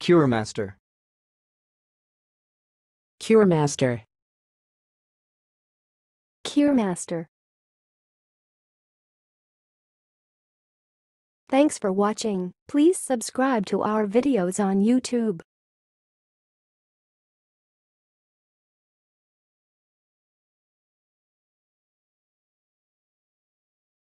Cure Master. Cure Master. Cure Master. Thanks for watching. Please subscribe to our videos on YouTube.